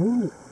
Ooh.